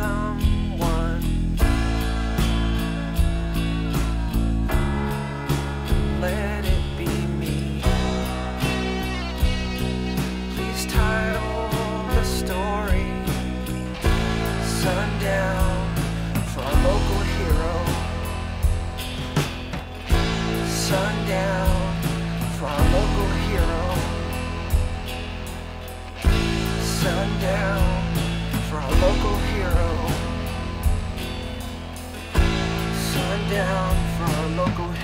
someone. Let it be me. Please title the story. Sundown for a local hero. Sundown for a local hero. Sundown for a local down for a local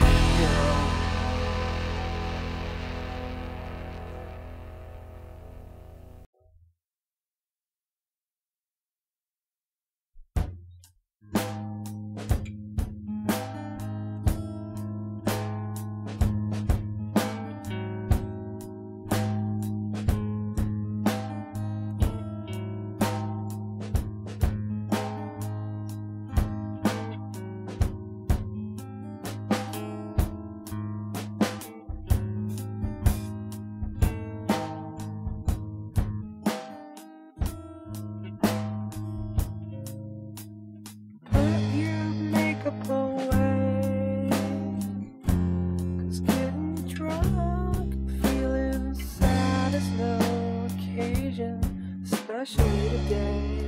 say today.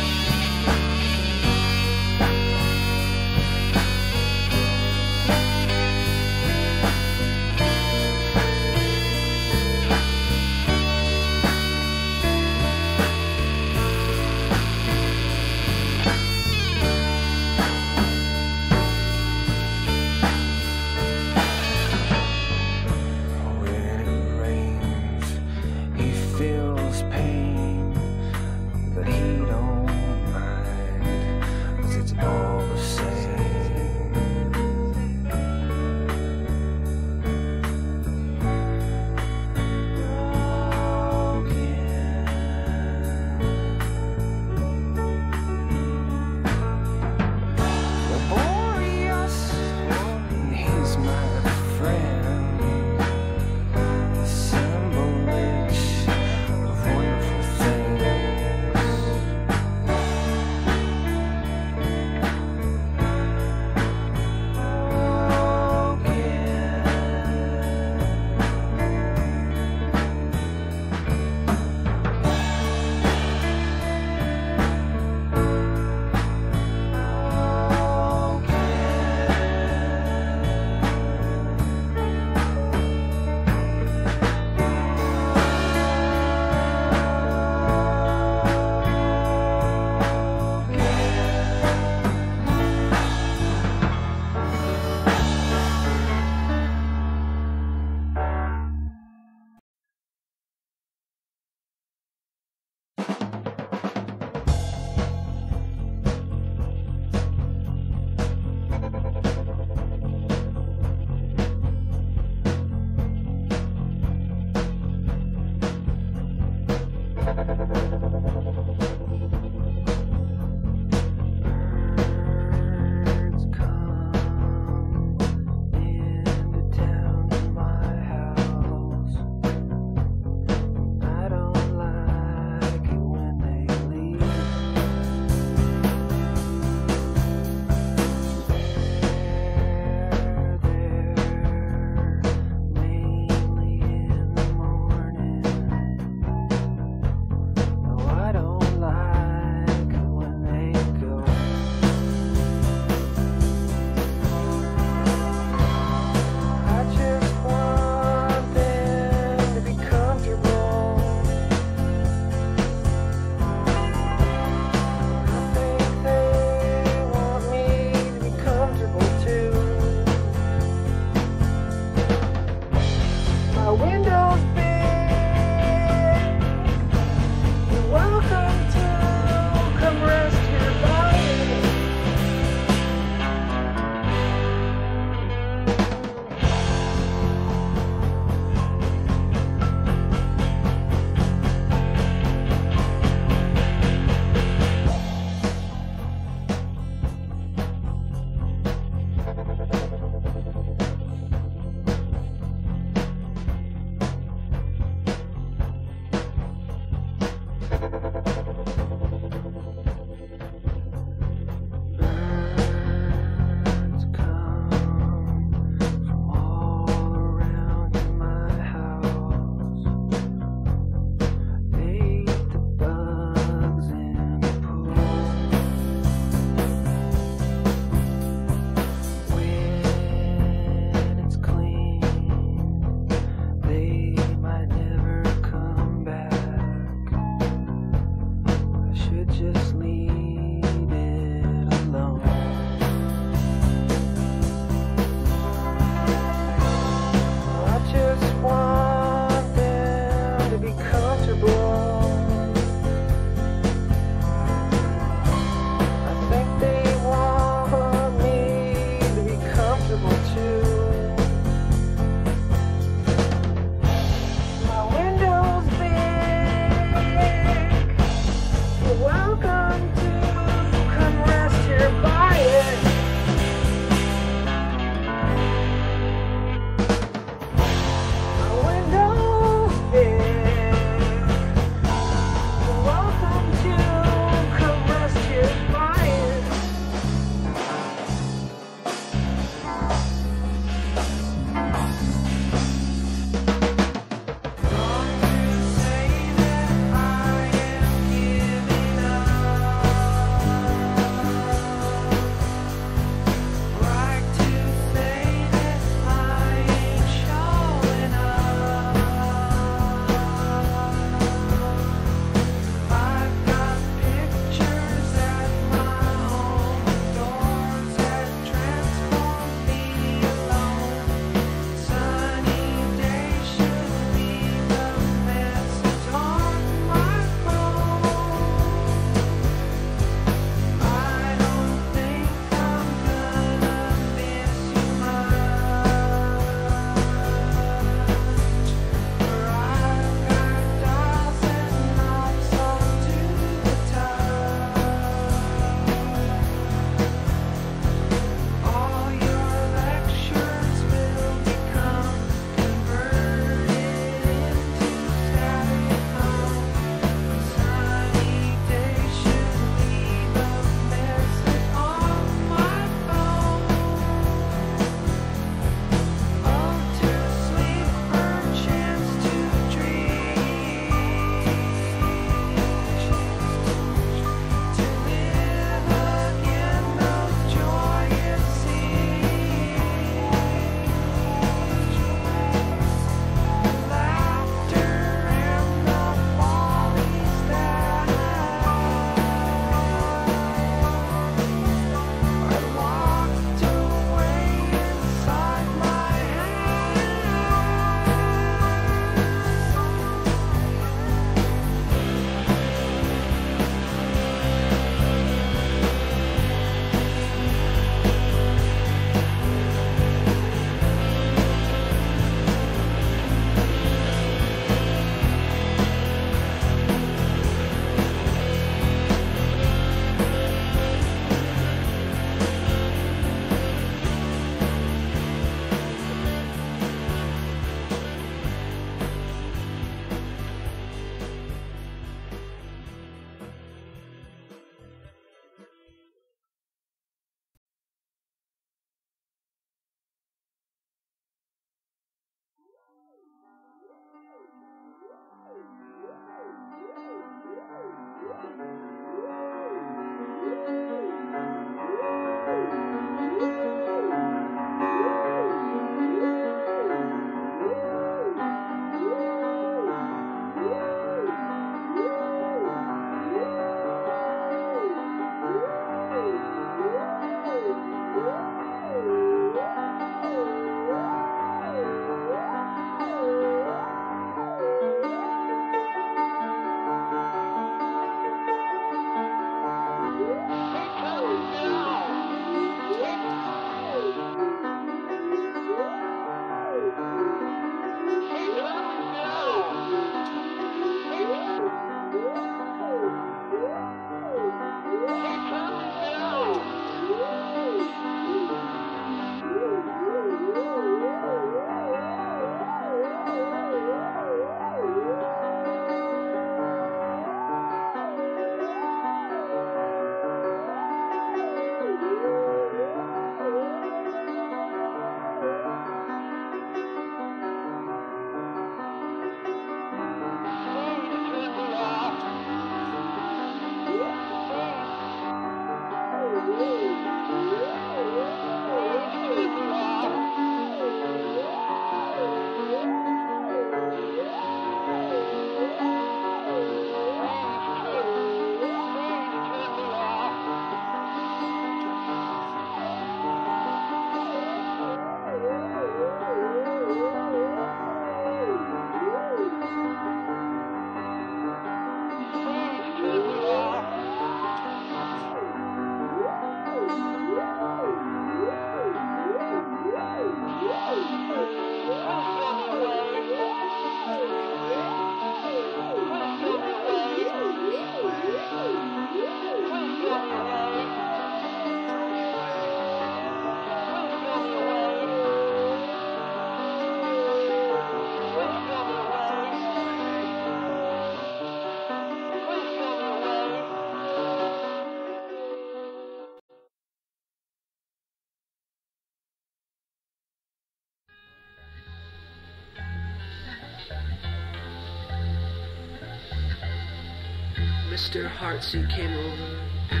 Master Hartsy came over and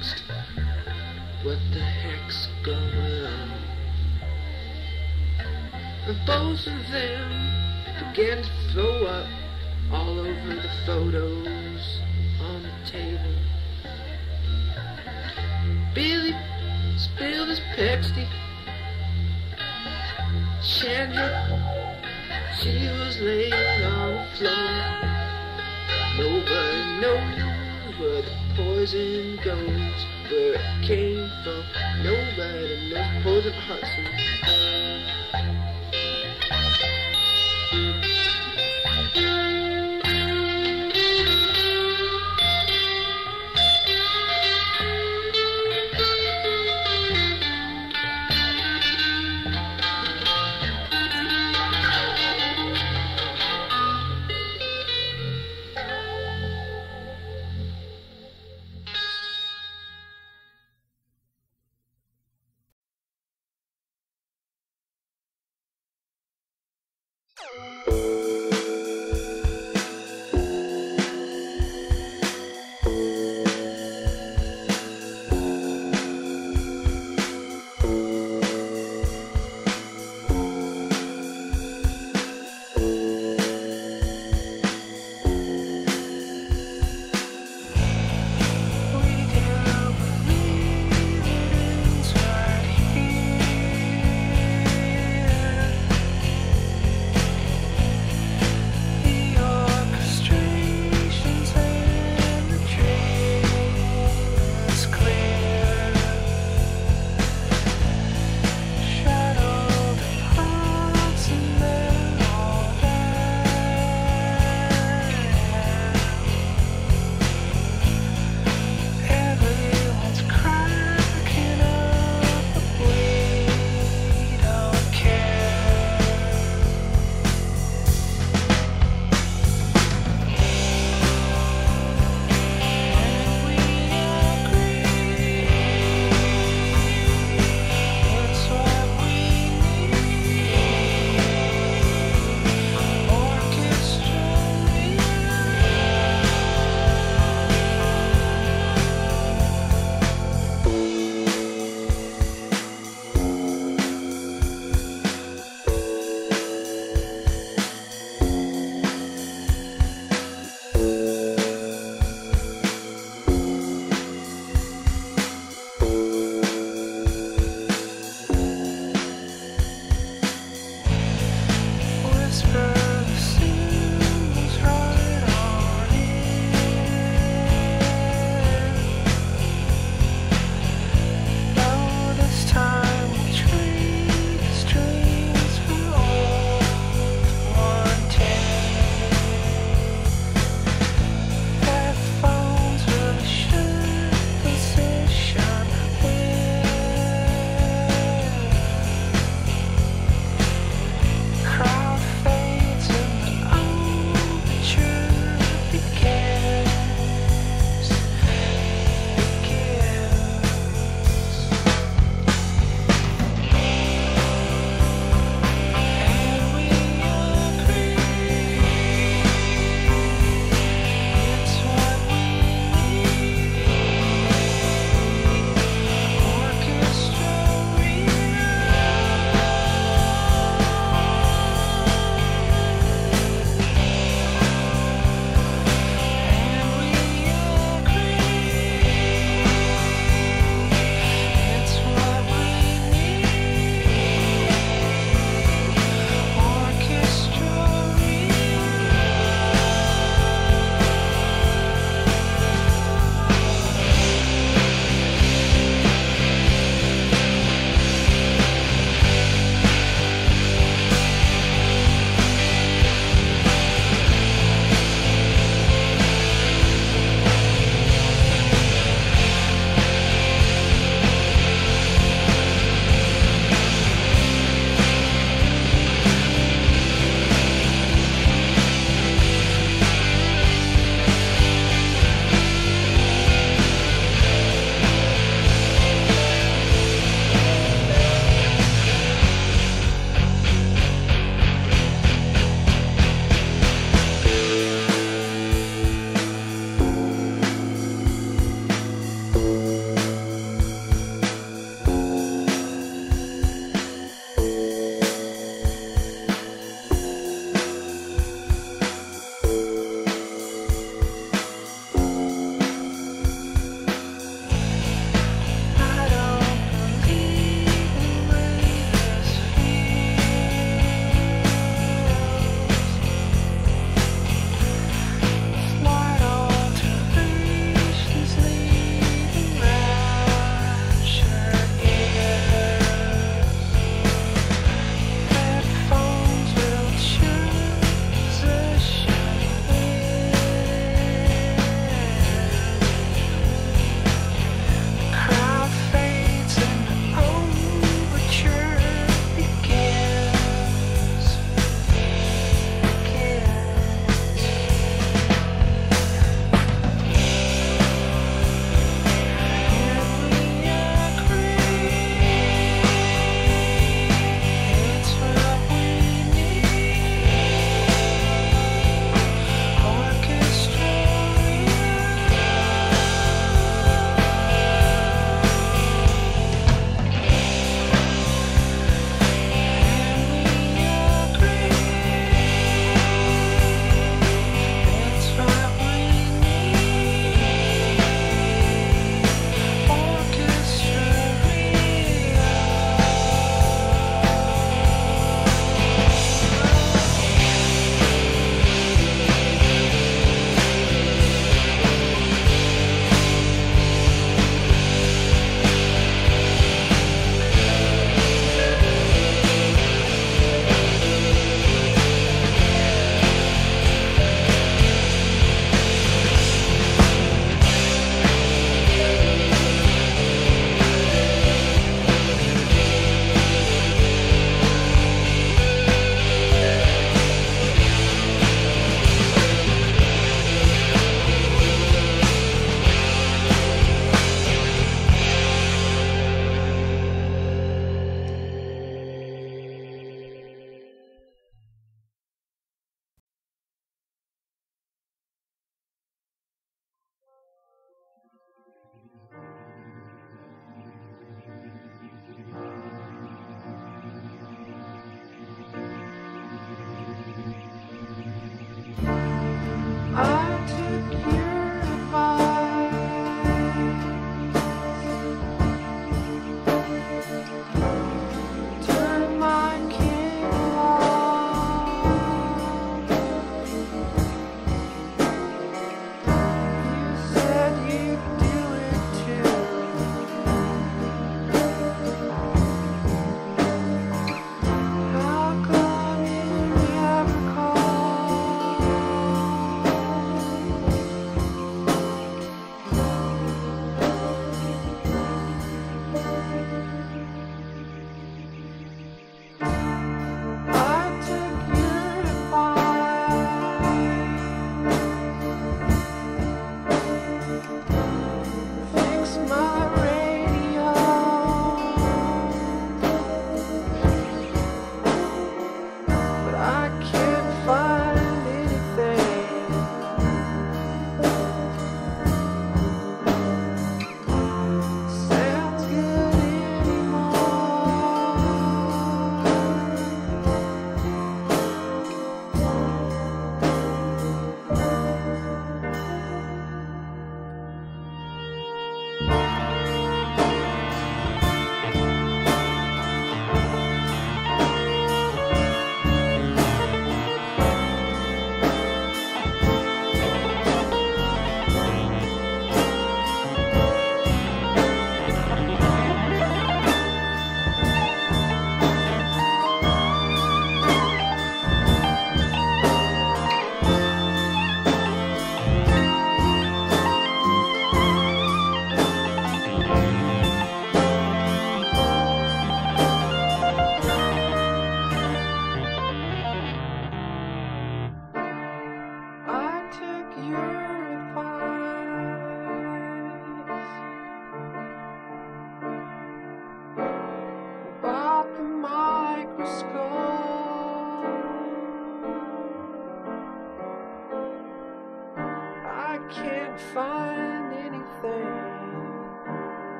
asked, What the heck's going on? And both of them began to throw up all over the photos on the table. Billy spilled his Pepsi. Chandra, she was laying on the floor. Nobody knows where the poison goes, where it came from. Nobody knows poison hearts.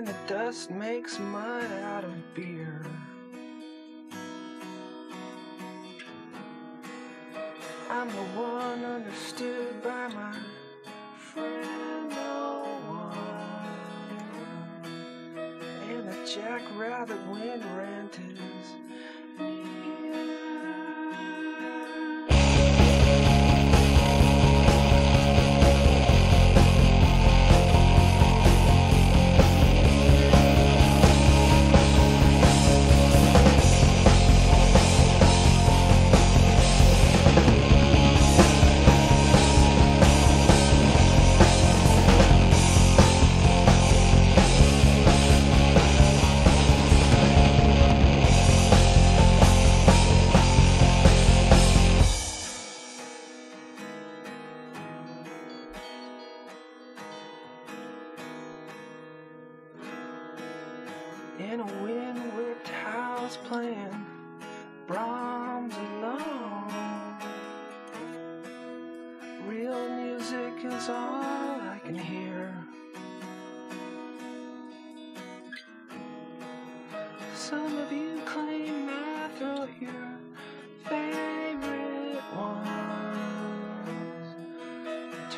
And the dust makes mud out of beer. I'm the one understood by my friend no one. And the jackrabbit wind rant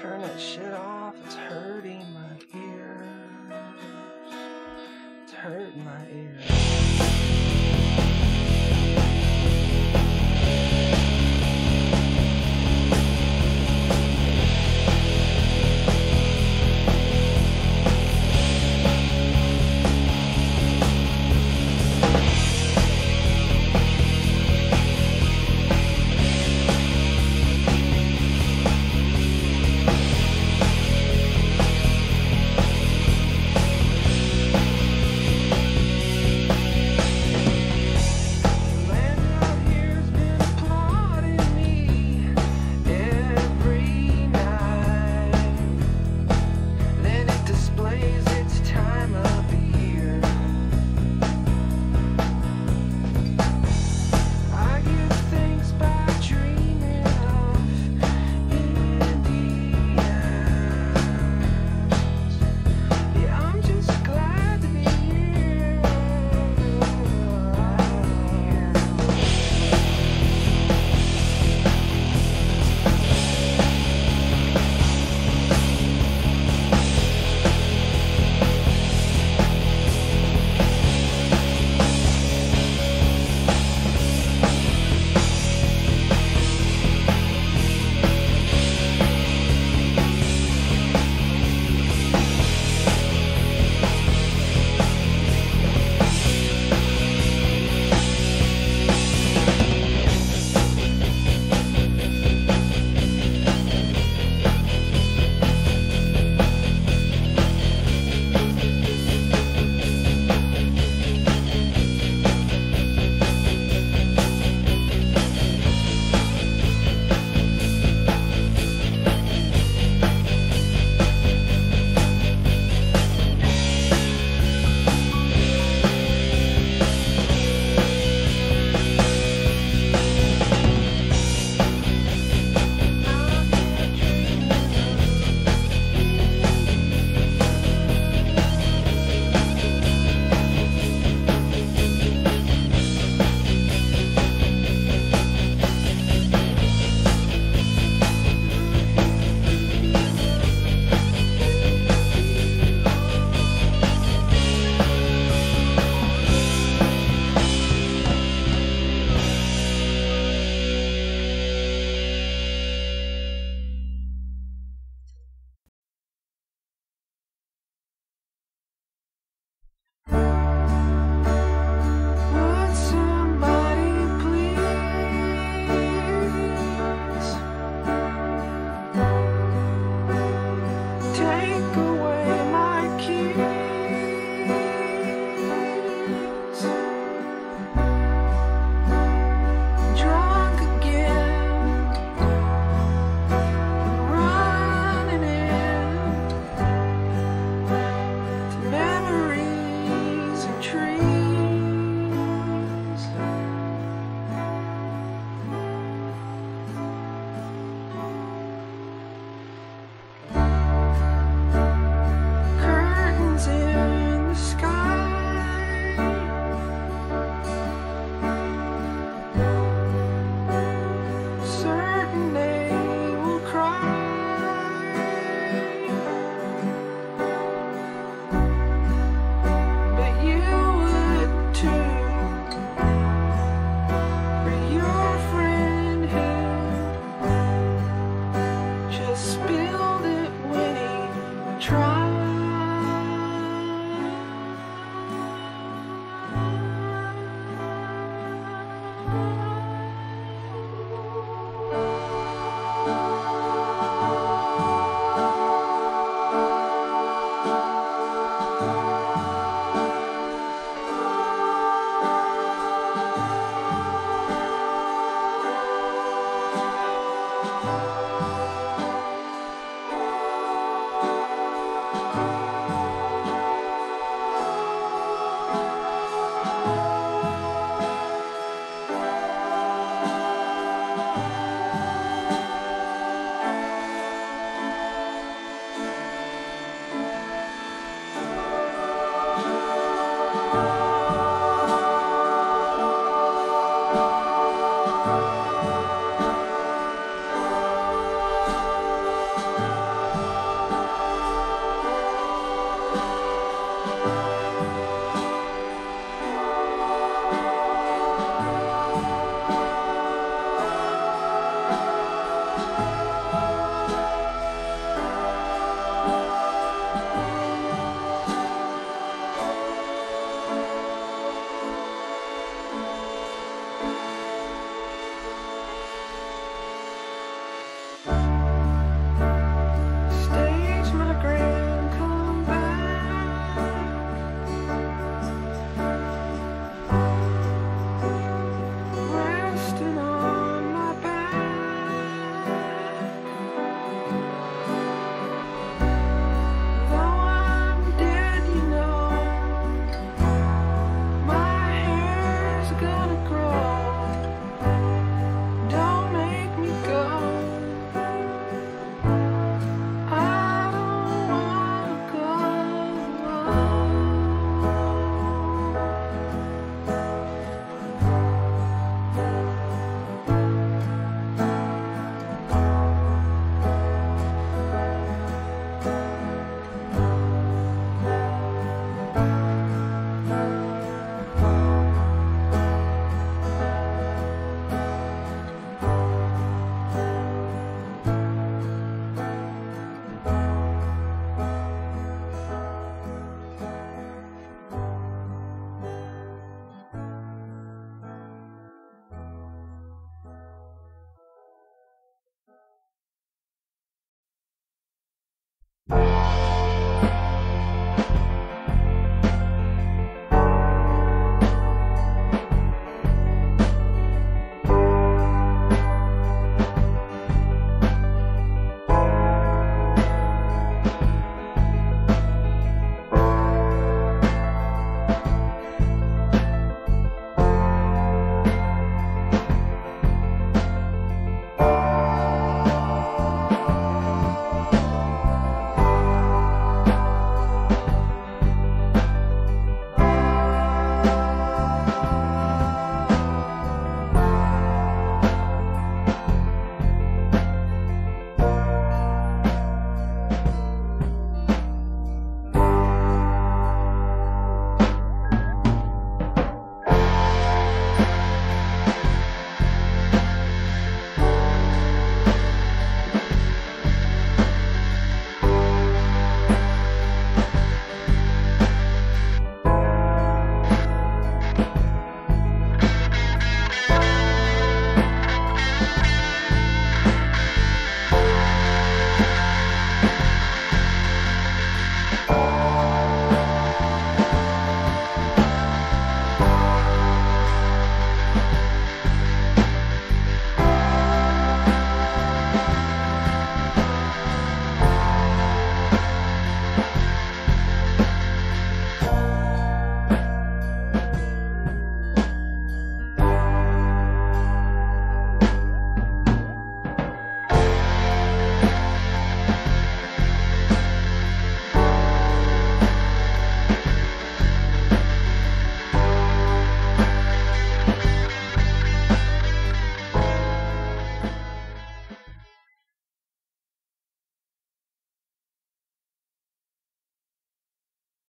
Turn that shit off, it's hurting my ears. It's hurting my ears.